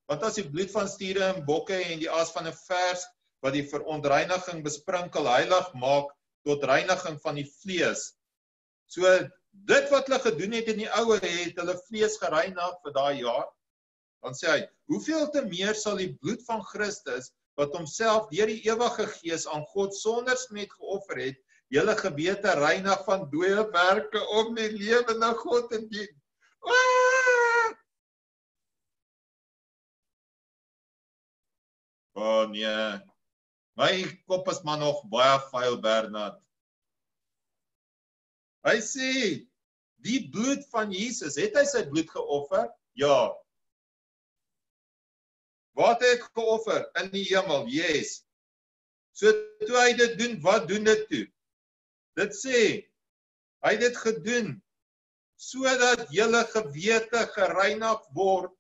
Want as die bloed van stiere en bokke en die as van 'n vers wat die verontreiniging besprinkel heilig maak tot reiniging van die vlees. So dit wat hulle gedoen het in die ou het hulle vlees gereinig vir daai jaar dan sê hy, hoeveel te meer sal die bloed van Christus wat homself deur die ewige gees aan God sonder smet geoffer het, julle gewete reinig van dooie werke om die lewende God te dien. O oh, nee. My kop is maar nog baie vuil Bernard. Hy sê die bloed van Jesus, het hy sy bloed geoffer? Ja, Wat het geoffer in die hemel? Yes. So toe hy dit doen, wat doen dit toe? Dit sê hy het dit gedoen sodat julle gewete gereinig word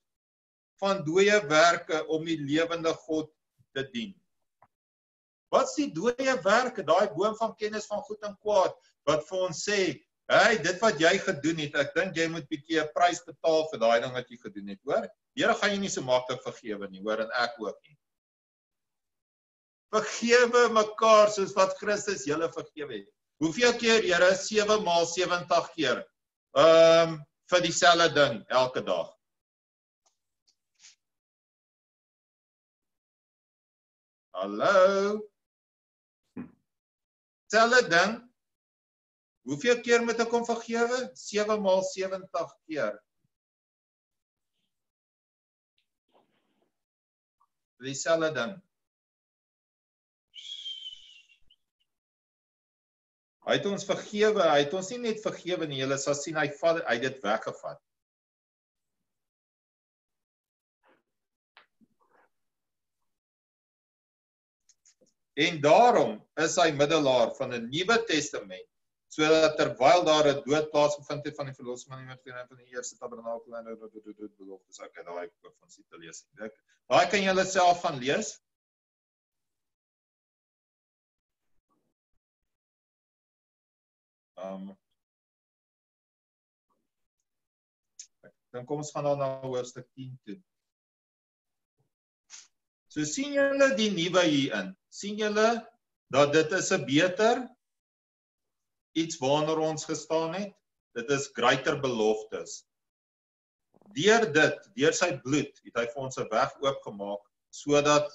van dooie werke om die lewende God te dien. Wat die dooie werke? Daai boom van kennis van goed en kwaad wat vir ons sê, "Hey, dit wat jy gedoen het, ek dink jy moet bietjie 'n prys betaal vir daai ding wat jy gedoen het." Hoor? Here gaan jy nie so maklik vergewe nie, hoor en ek ook nie. Vergewe mekaar soos wat Christus julle vergewe het. Hoeveel keer, Here? 7 maal 70 keer. Ehm um, vir dieselfde ding elke dag. Hallo. Selfde ding. Hoeveel keer moet ek hom vergewe? 7 maal 70 keer. dieselfde ding. Hy het ons vergewe, hy het ons nie net vergewe nie, julle sal sien hy vat hy dit weggevat. En daarom is hy middelaar van 'n Nuwe Testament sodat terwyl daar 'n dood plaasgevind het van die verlossing van iemand van die eerste tabernakel en dit dit dit beloftes het daai koop van sit te lees. Ek daai kan julle self van lees. Ehm um, Dan kom ons gaan dan na hoofstuk 10 toe. So sien julle die nuwe hierin. sien julle dat dit is 'n beter iets waaronder ons gestaan het. Dit is greater beloftes. Deur dit, deur sy bloed, het hy vir ons 'n weg oopgemaak sodat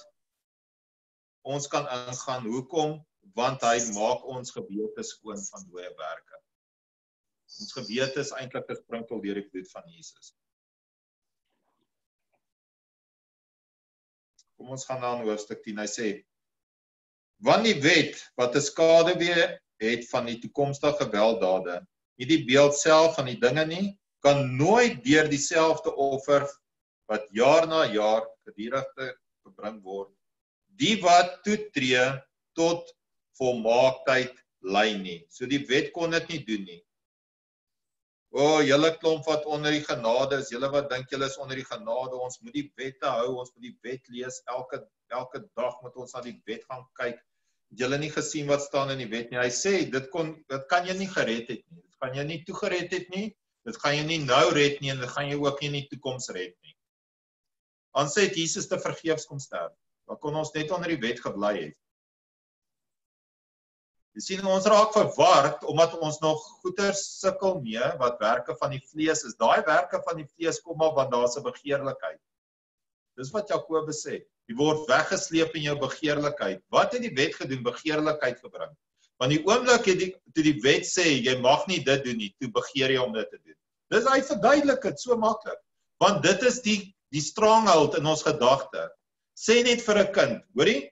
ons kan ingaan. Hoekom? Want hy maak ons gewete skoon van dooie werke. Ons gewete is eintlik gesprinkel deur die bloed van Jesus. Kom ons gaan na hoofstuk 10. Hy sê: "Want die wet wat 'n skade weer het van die toekomstige gewelddade. Nie die beeld self van die dinge nie kan nooit deur dieselfde offer wat jaar na jaar gedurig gebring word die wat toetree tot volmaaktheid lei nie. So die wet kon dit nie doen nie. O, oh, julle klomp wat onder die genade is, julle wat dink julle is onder die genade, ons moet die wette hou, ons moet die wet lees elke elke dag moet ons na die wet gaan kyk julle nie gesien wat staan in die wet nie. Hy sê dit kon dit kan jy nie gered het nie. Dit kan jy nie toegered het nie. Dit gaan jy nie nou red nie en dit gaan jy ook nie in die toekoms red nie. Ons sê Jesus te vergeefs kom sterf. Dan kon ons net onder die wet gebly het. Jy sien ons raak verward omdat ons nog goeie sukkel mee wat werke van die vlees is. Daai werke van die vlees kom maar want daar's 'n begeerlikheid. Dis wat Jakobus sê. Jy word weggesleep in jou begeerlikheid. Wat het die wet gedoen? Begeerlikheid gebring. Want die oomblik het die toe die wet sê jy mag nie dit doen nie, toe begeer jy om dit te doen. Dis hy verduidelik dit so maklik. Want dit is die die stronghold in ons gedagte. Sê net vir 'n kind, hoorie?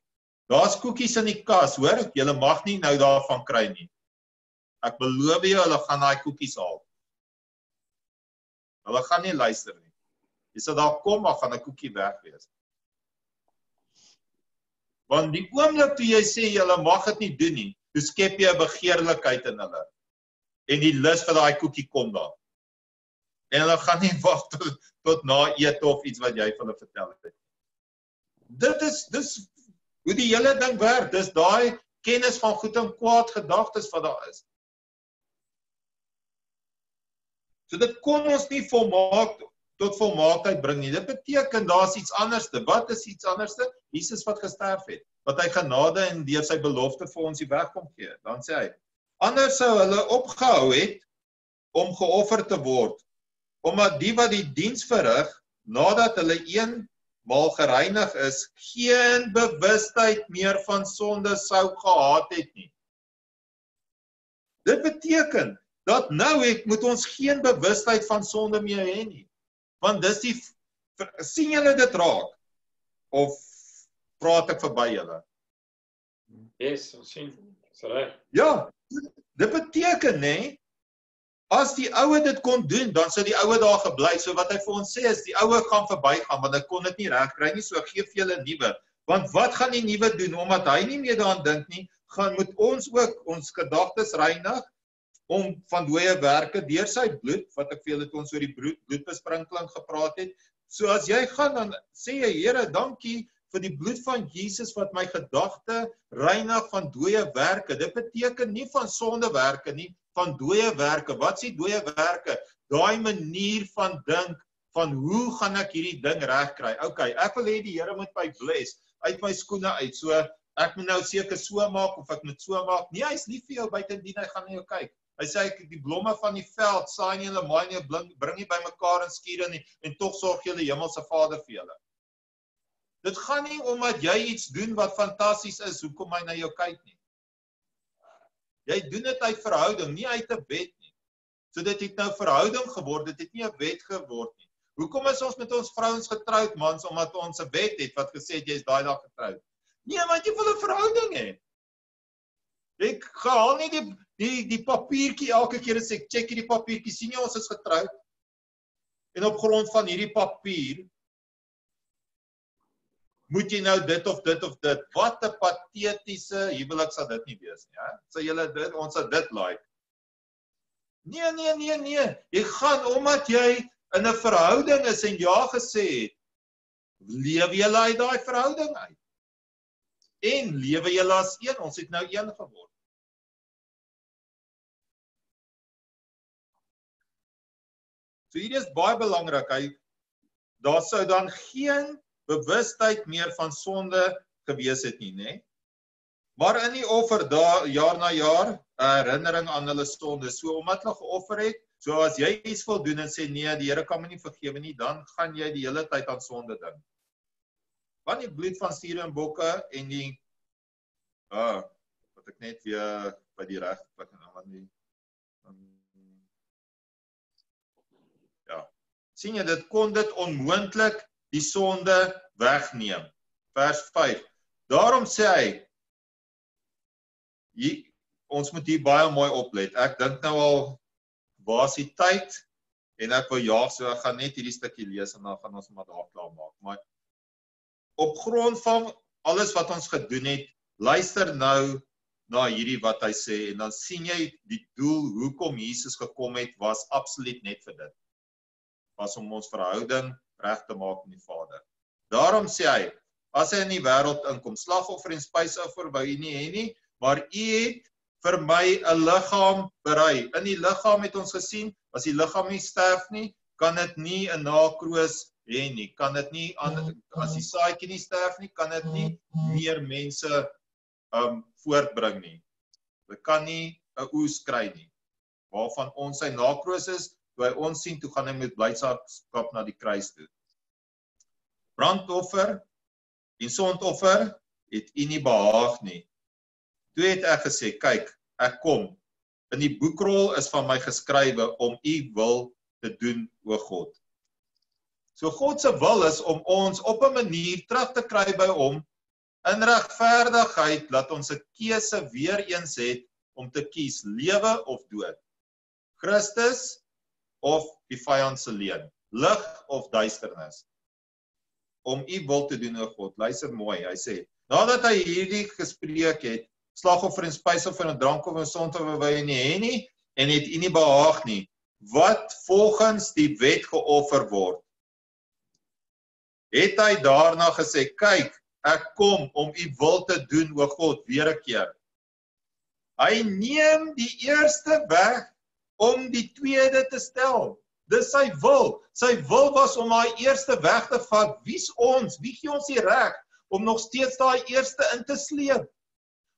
Daar's koekies in die kas, hoor? Jy mag nie nou daarvan kry nie. Ek beloof jou hulle gaan daai koekies haal. Hulle gaan nie luister nie. Jy sal daar kom maar gaan 'n koekie weg wees. Want die oomblik toe jy sê jy mag dit nie doen nie, toe skep jy 'n begeerlikheid in hulle. En die lus vir daai koekie kom daar. En hulle gaan nie wag tot, tot na eet of iets wat jy vir hulle vertel het. Dit is dis hoe die hele ding werk. Dis daai kennis van goed en kwaad gedagtes wat daar is. So dit kon ons nie volmaak tot volmaaktheid bring nie. Dit beteken daar's iets anderste. Wat is iets anderste? Jesus wat gesterf het, wat hy genade en deur sy belofte vir ons die weg kom gee. Dan sê hy: "Anders sou hulle opgehou het om geoffer te word, omdat die wat die diens verrig nadat hulle een maal gereinig is, geen bewustheid meer van sonde sou gehad het nie." Dit beteken dat nou ek moet ons geen bewustheid van sonde meer hê nie. Want dis die sien julle dit raak of praat ek verby julle? Yes, ons sien. Dis reg. Ja, dit beteken nê as die oue dit kon doen, dan sou die oue daar gebly. So wat hy vir ons sê is die oue gaan verbygaan want hy kon dit nie reg kry nie, so gee vir julle nuwe. Want wat gaan die nuwe doen omdat hy nie meer daaraan dink nie, gaan moet ons ook ons gedagtes reinig om van dooie werke deur sy bloed wat ek vir julle toe ons oor die bloed bloedbesprinkeling gepraat het. So as jy gaan dan sê jy Here, dankie vir die bloed van Jesus wat my gedagte reinig van dooie werke. Dit beteken nie van sonde werke nie, van dooie werke. Wat s'ie dooie werke? Daai manier van dink van hoe gaan ek hierdie ding regkry? OK, ek wil hê die Here moet my bless uit my skoene uit. So ek moet nou seker so maak of ek moet so maak. Nee, hy's lief vir jou buitendien hy gaan na jou kyk. Hy sê ek die blomme van die veld saai nie hulle maai nie bring nie bymekaar in skure nie en tog sorg julle hemelse Vader vir julle. Dit gaan nie om dat jy iets doen wat fantasties is, hoekom hy na jou kyk nie. Jy doen dit uit verhouding, nie uit 'n wet nie. So dit het nou verhouding geword, dit het nie 'n wet geword nie. Hoekom is ons met ons vrouens getroud mans omdat ons 'n wet het wat gesê het jy's daai dag getroud? Nee, want jy wil 'n verhouding hê. Ek haal nie die die die papiertjie elke keer as ek check hierdie papiertjie sien jy ons is getroud. En op grond van hierdie papier moet jy nou dit of dit of dit. Wat 'n patetiese huwelik sal dit nie wees nie, hè? Sal julle dit ons sal dit like. Nee, nee, nee, nee. Jy gaan omdat jy in 'n verhouding is en ja gesê het, lewe jy uit daai verhouding uit. En lewe jy as een, ons het nou een geword. So hier is baie belangrik. Hy daar sou dan geen bewustheid meer van sonde gewees het nie, nê? Maar in die offer daar jaar na jaar herinnering aan hulle sonde. So omdat hulle geoffer het, so as jy iets wil doen en sê nee, die Here kan my nie vergewe nie, dan gaan jy die hele tyd aan sonde dink. Want die bloed van stiere en bokke en die uh wat ek net weer by die regte plek en dan die sien jy dit kon dit onmoontlik die sonde wegneem. Vers 5. Daarom sê hy hier ons moet hier baie mooi oplet. Ek dink nou al waar is die tyd en ek wil jaag so ek gaan net hierdie stukkie lees en dan gaan ons maar daar klaar maak. Maar op grond van alles wat ons gedoen het, luister nou na hierdie wat hy sê en dan sien jy die doel hoekom Jesus gekom het was absoluut net vir dit was om ons verhouding reg te maak met die Vader. Daarom sê hy, as hy in die wêreld inkom, slagoffer en spysoffer wou hy nie hê nie, maar u het vir my 'n liggaam berei. In die liggaam het ons gesien, as die liggaam nie sterf nie, kan dit nie 'n nakroos hê nie. Kan dit nie as die saadjie nie sterf nie, kan dit nie meer mense um voortbring nie. Dit kan nie 'n oes kry nie. Waarvan ons sy nakroos is, toe hy ons sien toe gaan hy met blydskap na die kruis toe. Brandoffer en sondoffer het U nie behaag nie. Toe het ek gesê, kyk, ek kom. In die boekrol is van my geskrywe om U wil te doen, o God. So God se wil is om ons op 'n manier terug te kry by hom in regverdigheid dat ons 'n keuse weer eens het om te kies lewe of dood. Christus of die vyand se leuen, lig of duisternis. Om u wil te doen, o God. Luister mooi, hy sê, nadat hy hierdie gespreek het, slagoffer en spysoffer en drank of 'n sondoffer wou hy nie hê nie en het u nie behaag nie wat volgens die wet geoffer word. Het hy daarna gesê, kyk, ek kom om u wil te doen, o God, weer 'n keer. Hy neem die eerste weg om die tweede te stel. Dis sy wil. Sy wil was om daai eerste weg te vat. Wie's ons? Wie gee ons die reg om nog steeds daai eerste in te sleep?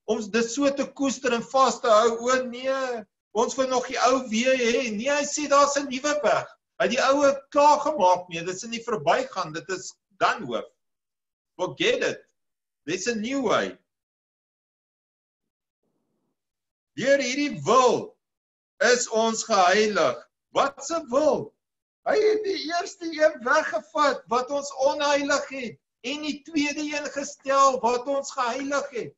Om dit so te koester en vas te hou. O nee, ons wil nog die ou weer hê. Nee, hy sê daar's 'n nuwe weg. Hy die oue klaar gemaak mee. Dit is in die verbygaan. Dit is dan hoof. Forget it. There's a new way. Deur hierdie wil is ons geheilig. Wat se wil? Hy het die eerste een weggevat wat ons onheilig het en die tweede een gestel wat ons geheilig het.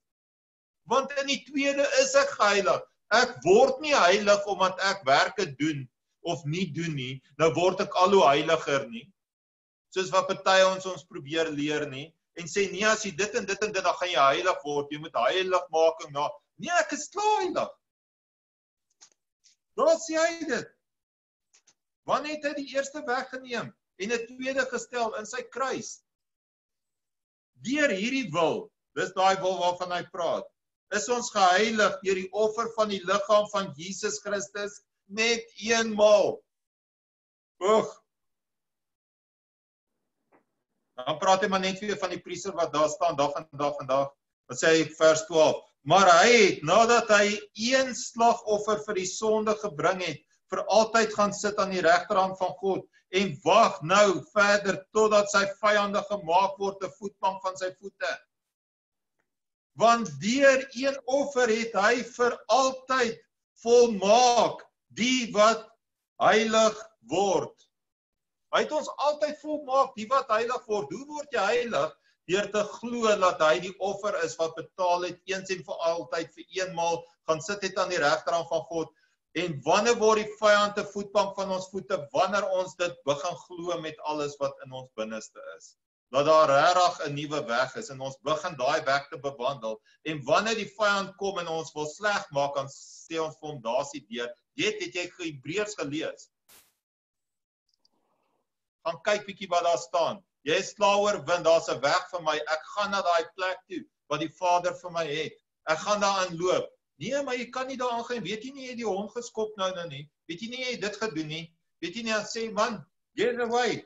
Want in die tweede is ek geheilig. Ek word nie heilig omdat ek werke doen of nie doen nie. Nou word ek al hoe heiliger nie. Soos wat party ons ons probeer leer nie en sê nee as jy dit en dit en dit dan gaan jy heilig word. Jy moet heiligmaking na. Nee, ek is klaar heilig. Daar sê hy dit. Wanneer het hy die eerste weggeneem en 'n tweede gestel in sy kruis? Deur hierdie wil, dis daai wil waarvan hy praat. Is ons geheilig deur die offer van die liggaam van Jesus Christus net eenmaal. Oeg. Dan praat hy maar net weer van die priester wat daar staan dag en dag en dag. Wat sê hy vers 12? Maar hy het nadat hy een slagoffer vir die sonde gebring het, vir altyd gaan sit aan die regterhand van God en wag nou verder totdat sy vyande gemaak word 'n voetbank van sy voete. Want deur een offer het hy vir altyd volmaak die wat heilig word. Hy het ons altyd volmaak die wat heilig word. Hoe word jy heilig? Deur te glo dat hy die offer is wat betaal het eens en vir altyd vir eenmaal gaan sit het aan die regterhand van God. En wanneer word die vyand 'n voetbank van ons voete? Wanneer ons dit begin glo met alles wat in ons binneste is. Dat daar regtig 'n nuwe weg is en ons begin daai weg te bewandel. En wanneer die vyand kom en ons wil sleg maak dan sê ons vir hom daar's die deur. Het, het jy Hebreërs gelees. Gaan kyk bietjie wat daar staan Jy is klaar want daar's 'n weg vir my. Ek gaan na daai plek toe wat die Vader vir my het. Ek gaan daarin loop. Nee, maar jy kan nie daaraan gaan. Weet jy nie jy het die hond geskop nou nou nie? Weet jy nie jy het dit gedoen nie? Weet jy nie as sê man, get away.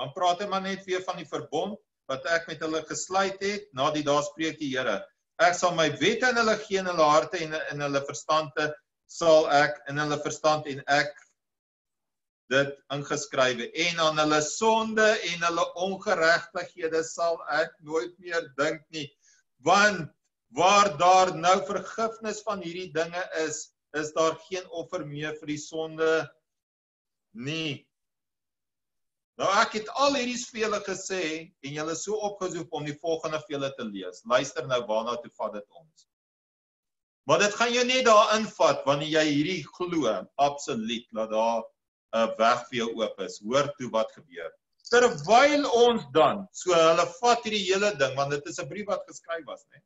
Dan praat hy maar net weer van die verbond wat ek met hulle gesluit het na die dae spreek die Here. Ek sal my wette in hulle gee in hulle harte en in hulle verstande sal ek in hulle verstand en ek dit ingeskrywe. En aan hulle sonde en hulle ongeregtighede sal ek nooit meer dink nie want waar daar nou vergifnis van hierdie dinge is is daar geen offer meer vir die sonde nie. Nou ek het al hierdie spele gesê en julle so opgesoek om die volgende vele te lees. Luister nou waarna toe vat dit ons Maar dit gaan jou net daarin vat wanneer jy hierdie glo absoluut dat daar 'n weg vir jou oop is. Hoor toe wat gebeur. Terwyl ons dan, so hulle vat hierdie hele ding want dit is 'n brief wat geskryf was, né?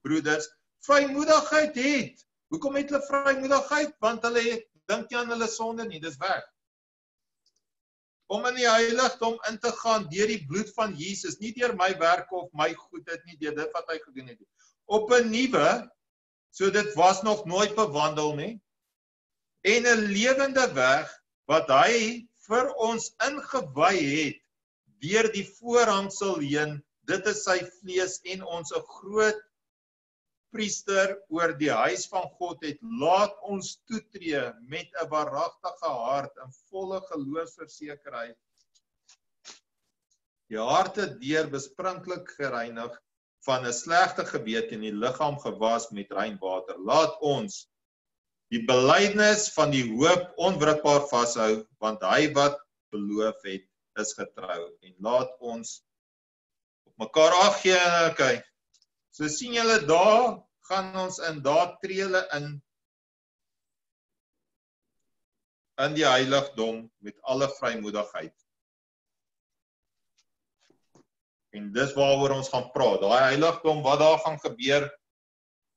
Broeders, vrymoedigheid het. Hoekom het hulle vrymoedigheid? Want hulle het dink nie aan hulle sonde nie, dis weg. Om in die heiligdom in te gaan deur die bloed van Jesus, nie deur my werk of my goedheid nie, deur dit wat hy gedoen het nie. Op 'n nuwe So dit was nog nooit bewandel nie. En 'n lewende weg wat hy vir ons ingewy het deur die voorhangsel heen. Dit is sy vlees en ons 'n groot priester oor die huis van God het. Laat ons toetree met 'n waaragtige hart en volle geloofsversekerheid. Die harte deur besprinklik gereinig van 'n slegte gewete in die liggaam gewas met rein water. Laat ons die belydenis van die hoop onwrikbaar vashou want hy wat beloof het is getrou. En laat ons op mekaar ag gee okay. So sien julle daar gaan ons in daar tree hulle in in die heiligdom met alle vrymoedigheid en dis waaroor ons gaan praat daai heiligdom wat daar gaan gebeur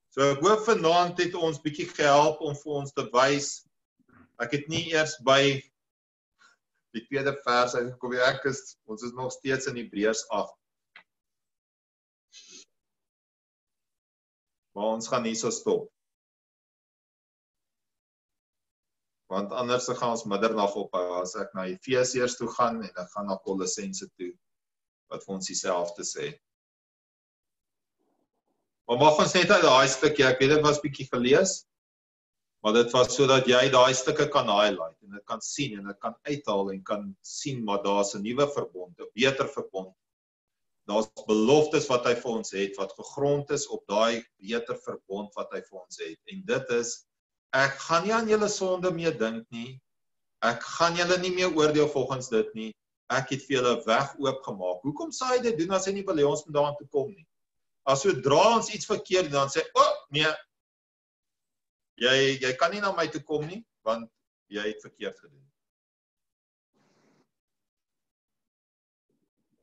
So ek hoop vanaand het ons bietjie gehelp om vir ons te wys. Ek het nie eers by die tweede vers uitgekom nie. Ek is ons is nog steeds in Hebreërs 8. Maar ons gaan hierso stop. Want anders se gaan ons middernag ophou as ek na Efesiërs toe gaan en ek gaan na Kolossense toe wat vir ons dieselfde sê. Maar mag ons net uit daai stukkie, ek weet dit was bietjie gelees, maar dit was sodat jy daai stukke kan highlight en dit kan sien en dit kan uithaal en kan sien maar daar's 'n nuwe verbond, 'n beter verbond. Daar's beloftes wat hy vir ons het wat gegrond is op daai beter verbond wat hy vir ons het. En dit is ek gaan nie aan julle sonde meer dink nie. Ek gaan julle nie meer oordeel volgens dit nie. Ek het vir julle weg oopgemaak. Hoekom sê hy dit doen as hy nie wil hê ons moet daaraan toe kom nie? As sodra ons iets verkeerd dan sê, "O, oh, nee. Jy jy kan nie na my toe kom nie want jy het verkeerd gedoen."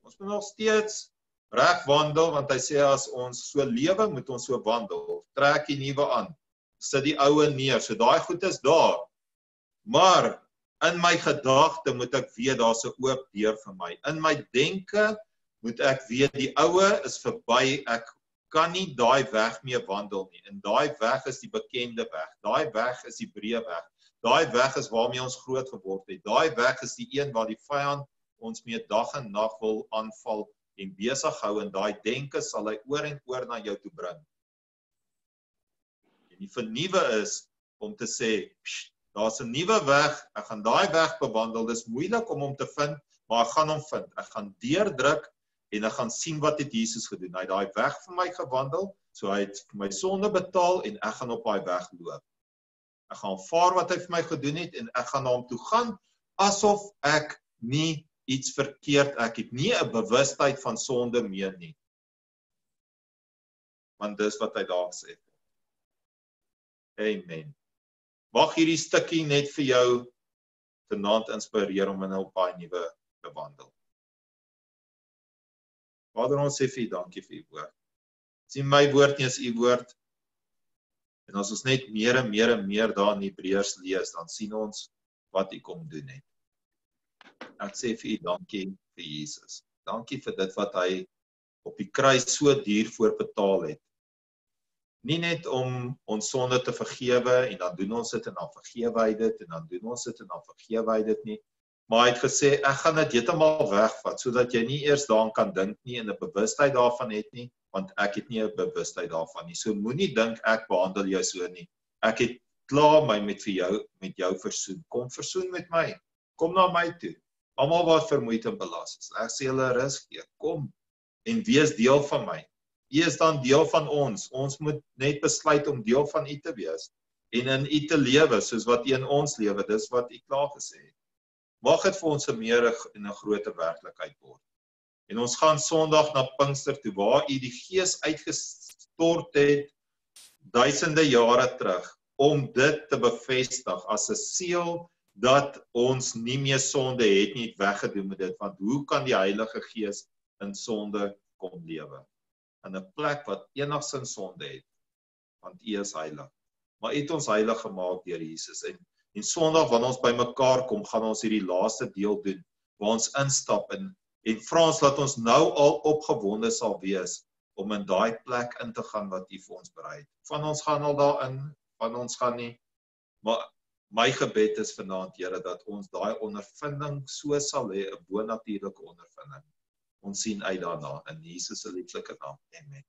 Ons moet nog steeds reg wandel want hy sê as ons so lewe, moet ons so wandel. Trek die nuwe aan. Sit die ou neer. So daai goed is daar. Maar in my gedagte moet ek weet daar's 'n oop deur vir my. In my denke moet ek weet die oue is verby. Ek kan nie daai weg mee wandel nie. En daai weg is die bekende weg. Daai weg is die breë weg. Daai weg is waarmee ons groot geword het. Daai weg is die een waar die vyand ons mee dag en nag wil aanval en besig hou en daai denke sal hy oor en oor na jou toe bring. En die vernuwe is om te sê, daar's 'n nuwe weg. Ek gaan daai weg bewandel. Dis moeilik om hom te vind, maar ek gaan hom vind. Ek gaan deurdruk en ek gaan sien wat het Jesus gedoen. Hy het daai weg vir my gewandel, so hy het vir my sonde betaal en ek gaan op daai weg loop. Ek gaan vaar wat hy vir my gedoen het en ek gaan na hom toe gaan asof ek nie iets verkeerd ek het nie 'n bewustheid van sonde meer nie. Want dis wat hy daar sê. Amen. Mag hierdie stukkie net vir jou vanaand inspireer om in 'n paai nuwe te wandel. Vader ons sê vir U dankie vir U woord. Dis nie my woord nie, is U woord. En as ons net meer en meer en meer daar in Hebreërs lees, dan sien ons wat U kom doen het. Ek sê vir U dankie vir Jesus. Dankie vir dit wat hy op die kruis so duur voorbetaal het. Nie net om ons sonde te vergewe en dan doen ons dit en dan vergewe hy dit en dan doen ons dit en dan vergewe hy dit nie, maar hy het gesê ek gaan dit heeltemal wegvat sodat jy nie eers daaraan kan dink nie en 'n bewustheid daarvan het nie want ek het nie 'n bewustheid daarvan nie. So moenie dink ek behandel jou so nie. Ek het klaar my met vir jou met jou versoen. Kom versoen met my. Kom na my toe. Almal wat vermoeid en belas is. Ek sê hulle rus gee. Kom en wees deel van my. U is dan deel van ons. Ons moet net besluit om deel van U te wees en in U te lewe soos wat U in ons lewe. Dis wat U klaar gesê het. Mag dit vir ons 'n meer en 'n groter werklikheid word. En ons gaan Sondag na Pinkster toe waar U die Gees uitgestort het duisende jare terug om dit te bevestig as 'n seël dat ons nie meer sonde het nie, weggedoen met dit want hoe kan die Heilige Gees in sonde kom lewe? In 'n plek wat enigsins sonde het want U is heilig. Maar U het ons heilig gemaak deur Jesus en En Sondag wanneer ons bymekaar kom, gaan ons hierdie laaste deel doen waar ons instap in en Frans laat ons nou al opgewonde sal wees om in daai plek in te gaan wat U vir ons berei het. Van ons gaan al daarin, van ons gaan nie. Maar my gebed is vanaand Here dat ons daai ondervinding so sal hê, 'n bonatuurlike ondervinding. Ons sien uit daarna in Jesus se lieflike naam. Amen.